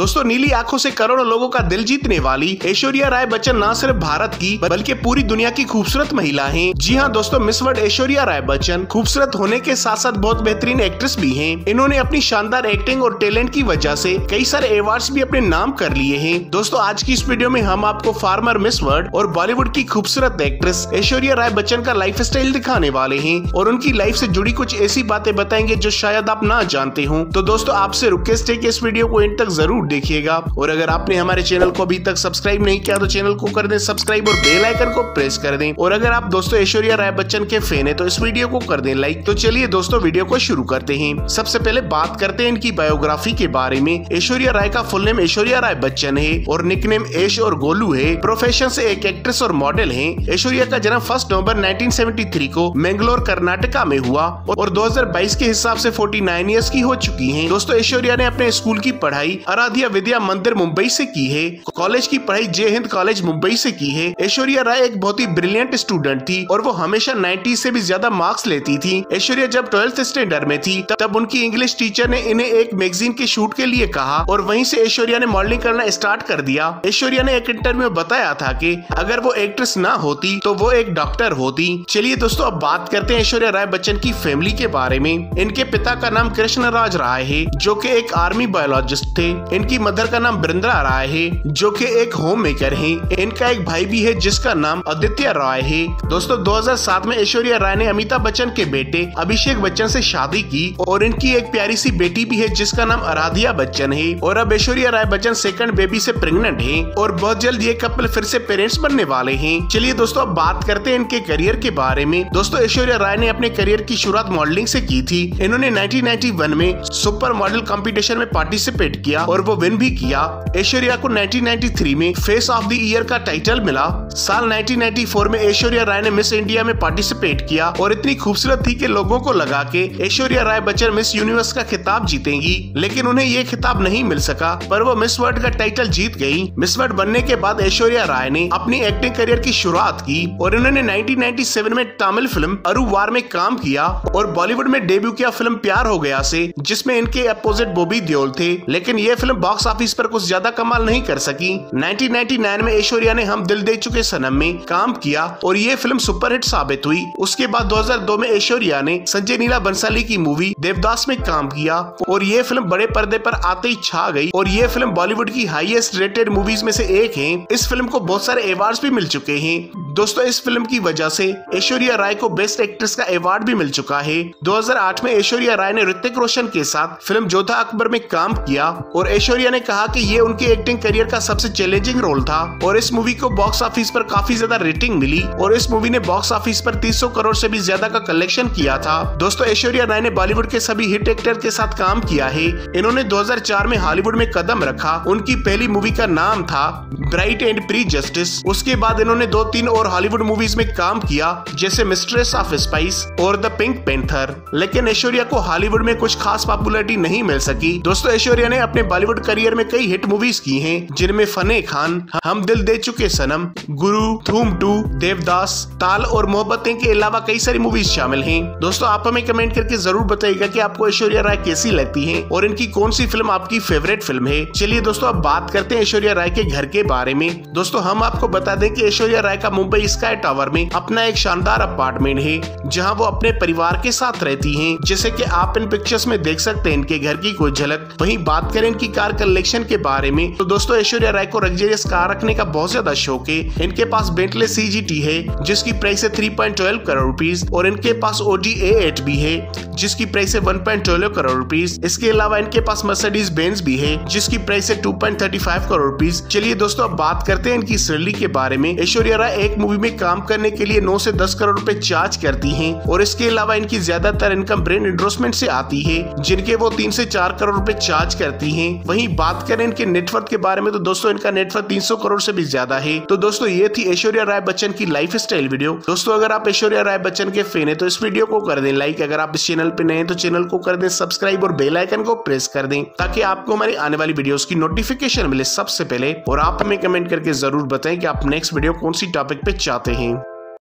दोस्तों, नीली आँखों से करोड़ों लोगों का दिल जीतने वाली ऐश्वर्या राय बच्चन न सिर्फ़ भारत की, बल्कि पूरी दुनिया की खूबसूरत महिला है। जी हाँ दोस्तों, मिस वर्ल्ड ऐश्वर्या राय बच्चन खूबसूरत होने के साथ साथ बहुत बेहतरीन एक्ट्रेस भी है। इन्होंने अपनी शानदार एक्टिंग और टैलेंट की वजह से कई सारे अवार्ड भी अपने नाम कर लिए हैं। दोस्तों, आज की इस वीडियो में हम आपको फार्मर मिस वर्ल्ड और बॉलीवुड की खूबसूरत एक्ट्रेस ऐश्वर्या राय बच्चन का लाइफ स्टाइल दिखाने वाले हैं और उनकी लाइफ से जुड़ी कुछ ऐसी बातें बताएँगे जो शायद आप ना जानते हो। तो दोस्तों, आपसे रिक्वेस्ट है कि इस वीडियो को इन तक ज़रूर देखिएगा और अगर आपने हमारे चैनल को अभी तक सब्सक्राइब नहीं किया तो चैनल को कर दें सब्सक्राइब और बेल आइकन को प्रेस कर दें। और अगर आप दोस्तों ऐश्वर्या राय बच्चन के फ़ैन है तो इस वीडियो को कर दें लाइक। तो चलिए दोस्तों, वीडियो को शुरू करते हैं। सबसे पहले बात करते हैं इनकी बायोग्राफी के बारे में। ऐश्वर्या राय का फुल नेम ऐश्वर्या राय बच्चन है और निकनेम ऐश और गोलू है। प्रोफेशन से एक एक्ट्रेस और मॉडल है। ऐश्वर्या का जन्म फ़र्स्ट नवंबर 1973 को मैंगलोर, कर्नाटका में हुआ और 2022 के हिसाब से 49 इयर्स की हो चुकी हैं। दोस्तों, ऐश्वर्या ने अपने स्कूल की पढ़ाई, आराध्या विद्या मंदिर मुंबई से की है। कॉलेज की पढ़ाई जय हिंद कॉलेज मुंबई से की है। ऐश्वर्या राय एक बहुत ही ब्रिलियंट स्टूडेंट थी और वो हमेशा 90 से भी ज़्यादा मार्क्स लेती थी। ऐश्वर्या जब ट्वेल्थ स्टैंडर्ड में थी, तब उनकी इंग्लिश टीचर ने इन्हें एक मैगजीन के शूट के लिए कहा और वहीं से ऐश्वर्या ने मॉडलिंग करना स्टार्ट कर दिया। ऐश्वर्या ने एक इंटरव्यू में बताया था कि अगर वो एक्ट्रेस ना होती तो वो एक डॉक्टर होती। चलिए दोस्तों, अब बात करते हैं ऐश्वर्या राय बच्चन की फैमिली के बारे में। इनके पिता का नाम कृष्ण राय है, जो की एक आर्मी बायोलॉजिस्ट थे। इनकी मदर का नाम बृंदा राय है, जो कि एक होम मेकर है। इनका एक भाई भी है, जिसका नाम आदित्य राय है। दोस्तों 2007 में ऐश्वर्या राय ने अमिताभ बच्चन के बेटे अभिषेक बच्चन से शादी की और इनकी एक प्यारी सी बेटी भी है, जिसका नाम आराध्या बच्चन है। और अब ऐश्वर्या राय बच्चन सेकंड बेबी से प्रेग्नेंट है और बहुत जल्द ये कपल फिर से पेरेंट्स बनने वाले हैं। चलिए दोस्तों, अब बात करते हैं इनके करियर के बारे में। दोस्तों, ऐश्वर्या राय ने अपने करियर की शुरुआत मॉडलिंग से की थी। इन्होंने 1991 में सुपर मॉडल कॉम्पिटिशन में पार्टिसिपेट किया और वो विन भी किया ऐश्वर्या को 1993 में फेस ऑफ़ द ईयर का टाइटल मिला। साल 1994 में ऐश्वर्या राय ने मिस इंडिया में पार्टिसिपेट किया और इतनी खूबसूरत थी कि लोगों को लगा के ऐश्वर्या राय बच्चन मिस यूनिवर्स का खिताब जीतेंगी, लेकिन उन्हें ये खिताब नहीं मिल सका, पर वो मिस वर्ल्ड का टाइटल जीत गई। मिस वर्ल्ड बनने के बाद ऐश्वर्या राय ने अपनी एक्टिंग करियर की शुरुआत की और इन्होंने 1997 में तमिल फ़िल्म अरुवार में काम किया और बॉलीवुड में डेब्यू किया फ़िल्म प्यार हो गया से, जिसमें इनके अपोजिट बॉबी देओल थे। लेकिन ये फ़िल्म बॉक्स ऑफ़िस पर कुछ ज़्यादा कमाल नहीं कर सकी। 1999 में ऐश्वर्या ने हम दिल दे चुके सनम में काम किया और ये फ़िल्म सुपरहिट साबित हुई। उसके बाद 2002 में ऐश्वर्या ने संजय नीला बंसाली की मूवी देवदास में काम किया और ये फ़िल्म बड़े पर्दे पर आते ही छा गई और ये फ़िल्म बॉलीवुड की हाईएस्ट रेटेड मूवीज़ में से एक है। इस फ़िल्म को बहुत सारे अवार्ड भी मिल चुके हैं। दोस्तों, इस फ़िल्म की वजह से ऐश्वर्या राय को बेस्ट एक्ट्रेस का अवार्ड भी मिल चुका है। 2008 में ऐश्वर्या राय ने ऋतिक रोशन के साथ फ़िल्म जोधा अकबर में काम किया और ऐश्वर्या ने कहा कि ये उनकी एक्टिंग करियर का सबसे चैलेंजिंग रोल था और इस मूवी को बॉक्स ऑफ़िस पर काफ़ी ज़्यादा रेटिंग मिली और इस मूवी ने बॉक्स ऑफ़िस पर 300 करोड़ से भी ज़्यादा का कलेक्शन किया था। दोस्तों, ऐश्वर्या राय ने बॉलीवुड के सभी हिट एक्टर के साथ काम किया है। इन्होंने 2004 में हॉलीवुड में कदम रखा। उनकी पहली मूवी का नाम था ब्राइट एंड प्री जस्टिस उसके बाद इन्होंने दो तीन और हॉलीवुड मूवीज़ में काम किया, जैसे मिस्ट्रेस ऑफ़ स्पाइस और द पिंक पेंथर लेकिन ऐश्वर्या को हॉलीवुड में कुछ खास पॉपुलरिटी नहीं मिल सकी। दोस्तों, ऐश्वर्या ने अपने बॉलीवुड करियर में कई हिट मूवीज़ की हैं, जिनमें फने खान, हम दिल दे चुके सनम, गुरु धूम टू देवदास, ताल और मोहब्बतें के अलावा कई सारी मूवीज़ शामिल हैं। दोस्तों, आप हमें कमेंट करके ज़रूर बताइएगा कि आपको ऐश्वर्या राय कैसी लगती है और इनकी कौन सी फ़िल्म आपकी फेवरेट फ़िल्म है। चलिए दोस्तों, अब बात करते हैं ऐश्वर्या राय के घर के बारे में। दोस्तों, हम आपको बता दें कि ऐश्वर्या राय का मुंबई स्काई टावर में अपना एक शानदार अपार्टमेंट है, जहाँ वो अपने परिवार के साथ रहती है। जैसे की आप इन पिक्चर्स में देख सकते हैं, इनके घर की कोई झलक। वही बात करें इनकी कार कलेक्शन के बारे में। तो दोस्तों, ऐश्वर्या राय को लग्जरियस कार रखने का बहुत ज़्यादा शौक है। इनके पास बेंटले सीजीटी है, जिसकी प्राइस है थ्री करोड़ रुपीज़ और इनके पास ओडी ए भी है, जिसकी प्राइस है वन करोड़ रुपीज़ इसके अलावा इनके पास मर्सिडीज बेंज भी है, जिसकी प्राइस है टू करोड़ रुपीज़ चलिए दोस्तों, अब बात करते हैं इनकी सैलरी के बारे में। ऐश्वर्या राय एक मूवी में काम करने के लिए नौ से 10 करोड़ रूपए चार्ज करती हैं और इसके अलावा इनकी ज़्यादातर इनकम ब्रेन इंडोर्समेंट से आती है, जिनके वो तीन से चार करोड़ रूपए चार्ज करती है। वहीं बात करें इनके नेटवर्क के बारे में तो दोस्तों इनका नेटवर्क 300 करोड़ से भी ज़्यादा है। तो दोस्तों, ये थी ऐश्वर्या राय बच्चन की लाइफ स्टाइल वीडियो दोस्तों, अगर आप ऐश्वर्या राय बच्चन के फ़ैन है तो इस वीडियो को कर दें लाइक अगर आप इस चैनल पे नए तो चैनल को कर दें सब्सक्राइब और बेल आइकन को प्रेस कर दें, ताकि आपको हमारी आने वाली वीडियोस की नोटिफिकेशन मिले सबसे पहले। और आप हमें कमेंट करके ज़रूर बताएँ कि आप नेक्स्ट वीडियो कौन सी टॉपिक पे चाहते हैं।